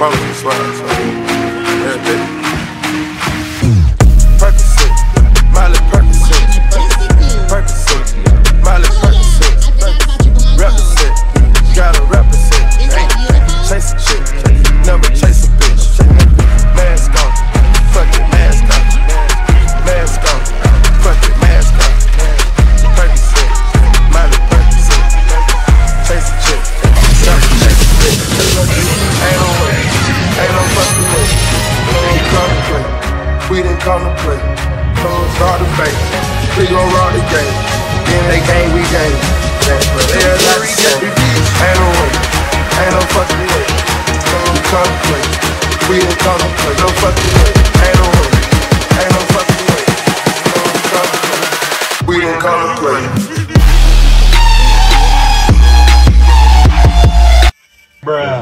promise you slide, so. Come to play. Close all the bank, we gon' roll the game. Then they game, we game. But they're not. Ain't no way, ain't no fucking way. We come to play, we didn't come to play. No fucking way, ain't no way, ain't no fucking way. We come to play, we didn't come to play.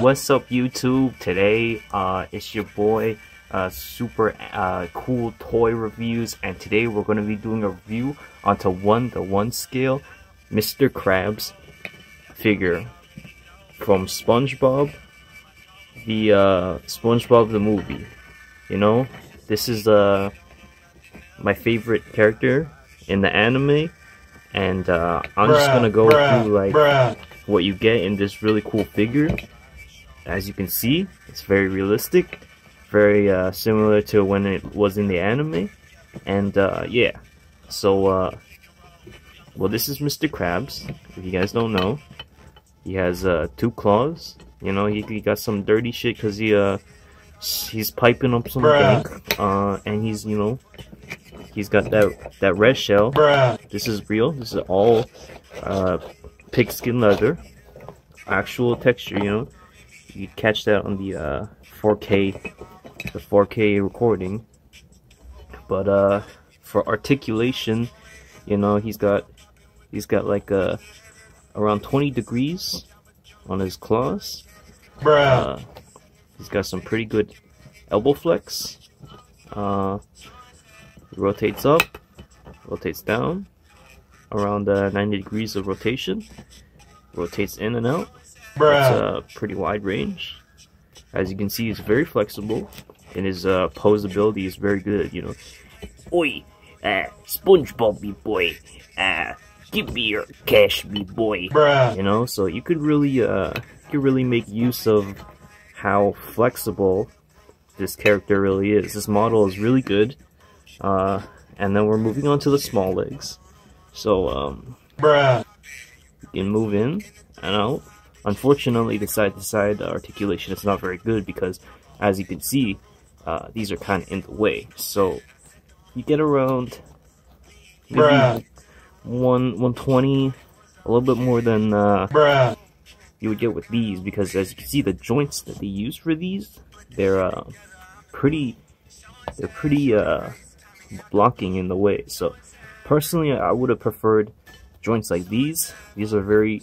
What's up YouTube? Today uh it's your boy uh super uh cool toy reviews and today we're gonna be doing a review onto one the one scale Mr. Krabs figure from SpongeBob the uh SpongeBob the movie. You know? This is uh my favorite character in the anime and uh I'm just gonna go through like what you get in this really cool figure. As you can see, it's very realistic, very uh, similar to when it was in the anime, and uh, yeah. So, uh, well, this is Mr. Krabs. If you guys don't know, he has uh, two claws. You know, he, he got some dirty shit because he uh he's piping up some Bruh. uh, and he's you know he's got that that red shell. This is real. This is all uh, pigskin leather, actual texture. You know, you catch that on the uh, 4K, the 4K recording. But uh, for articulation, you know, he's got he's got like uh, around 20 degrees on his claws. Uh, he's got some pretty good elbow flex. Uh, rotates up, rotates down, around uh, 90 degrees of rotation. Rotates in and out. It's a pretty wide range. As you can see, he's very flexible, and his uh, posability is very good. You know, oi, uh, SpongeBob, me boy, uh, give me your cash, me boy. Bruh. You know, so you could really, uh, you could really make use of how flexible this character really is. This model is really good. Uh, and then we're moving on to the small legs. So, um, Bruh. you can move in and out. Unfortunately, the side-to-side articulation is not very good because, as you can see, uh, these are kind of in the way. So, you get around maybe Bruh. one 120, a little bit more than uh, you would get with these because as you can see the joints that they use for these they're uh, pretty they're pretty uh, blocking in the way so personally I would have preferred joints like these these are very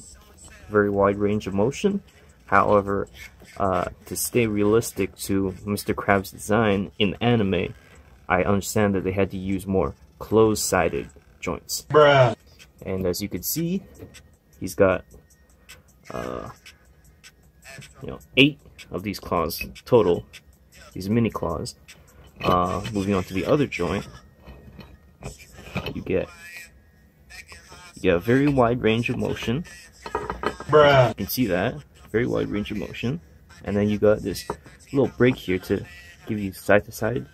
very wide range of motion however uh, to stay realistic to Mr. Krabs design in anime I understand that they had to use more closed-sided joints Bruh. and as you can see he's got uh, you know, eight of these claws total, these mini claws. Uh, moving on to the other joint, you get you get a very wide range of motion. Bruh. You can see that very wide range of motion, and then you got this little break here to give you side to side,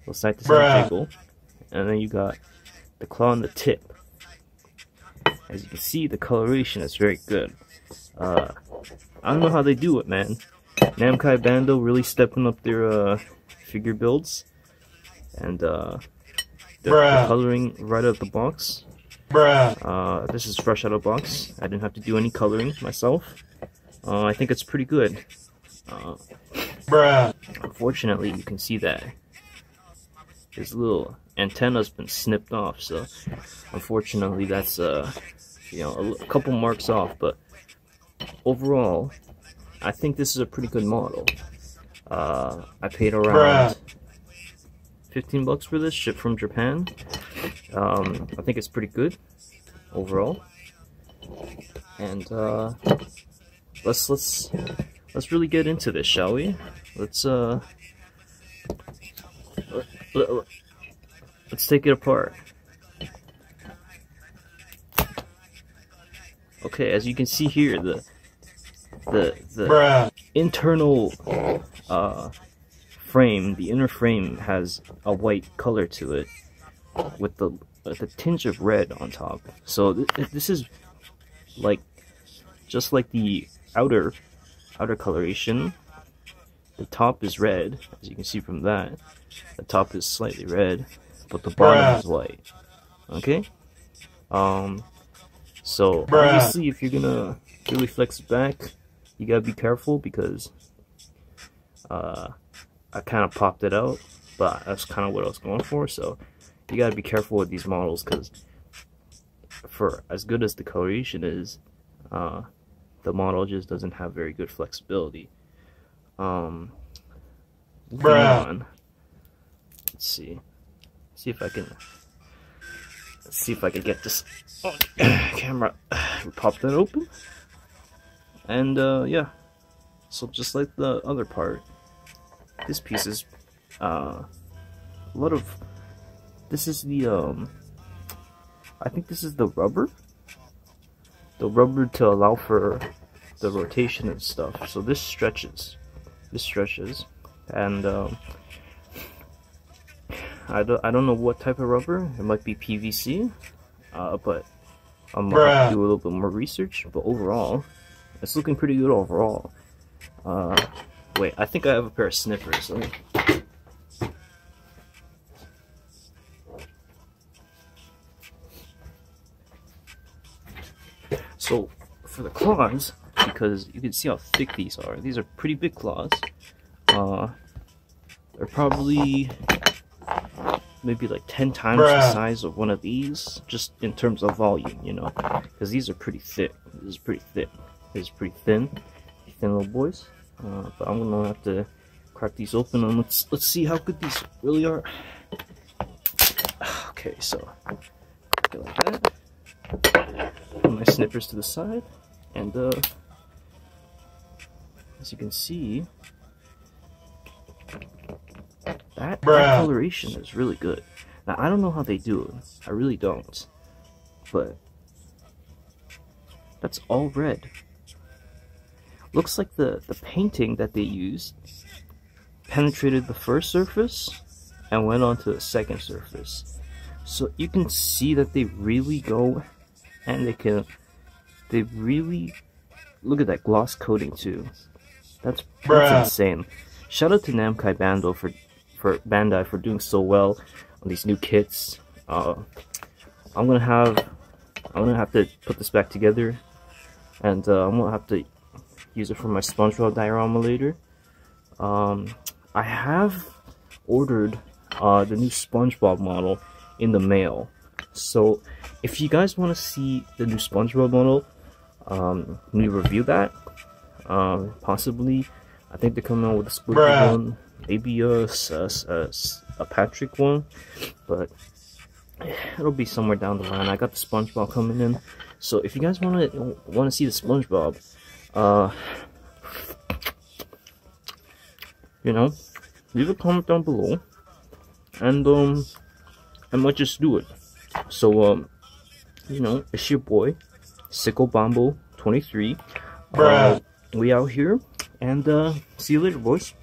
little side to side jiggle, and then you got the claw on the tip. As you can see, the coloration is very good. Uh, I don't know how they do it, man. Namkai Bando really stepping up their uh, figure builds, and uh, the, the coloring right out of the box. Bruh. Uh, this is fresh out of box. I didn't have to do any coloring myself. Uh, I think it's pretty good. Uh, Bruh. unfortunately, you can see that his little antenna's been snipped off. So, unfortunately, that's uh, you know, a, couple marks off. But overall, I think this is a pretty good model. Uh, I paid around Bruh. 15 bucks for this, shipped from Japan. Um, I think it's pretty good overall. And uh, let's let's let's really get into this, shall we? let's uh, let, let, let's take it apart. Okay, as you can see here, the the the bruh, internal uh, frame, the inner frame has a white color to it with the with a tinge of red on top. So th this is like just like the outer outer coloration. The top is red, as you can see from that. The top is slightly red, but the bottom is white. Okay? Um so obviously if you're gonna really flex it back, you gotta be careful because uh I kinda popped it out, but that's kinda what I was going for, so you gotta be careful with these models because for as good as the coloration is, uh, the model just doesn't have very good flexibility. Um, Bruh. Let's see. See if I can. Let's see if I can get this camera. Pop that open. And uh, yeah. So just like the other part, this piece is uh, a lot of. This is the um. I think this is the rubber. The rubber to allow for the rotation and stuff. So this stretches. This stretches, and um, I don't I don't know what type of rubber. It might be PVC, uh, but I'm gonna do a little bit more research. But overall, it's looking pretty good overall. Uh, wait, I think I have a pair of snippers. Let me- So for the claws, because you can see how thick these are. These are pretty big claws. Uh, they're probably maybe like 10 times the size of one of these, just in terms of volume, you know, because these are pretty thick. This is pretty thick. This is pretty thin, thin little boys. Uh, but I'm gonna have to crack these open and let's let's see how good these really are. Okay, so go like that. My snippers to the side, and uh, as you can see, that, Bruh. coloration is really good. Now I don't know how they do it. I really don't, but that's all red. Looks like the the painting that they used penetrated the first surface and went on to the second surface. So you can see that they really go and they can they really look at that gloss coating too. That's that's insane. Shout out to Namkai Bandai for for Bandai for doing so well on these new kits. Uh, I'm gonna have I'm gonna have to put this back together, and uh, I'm gonna have to use it for my SpongeBob diorama later. Um, I have ordered uh, the new SpongeBob model in the mail. So if you guys want to see the new SpongeBob model, um, me review that. Um, possibly, I think they're coming out with a Squidward one, maybe a, a a a Patrick one, but it'll be somewhere down the line. I got the SpongeBob coming in, so if you guys want to want to see the SpongeBob, uh, you know, leave a comment down below, and um, I might just do it. So um, you know, it's your boy, Sickle Bombo 23. Uh, we out here, and uh, see you later, boys.